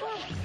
Bye.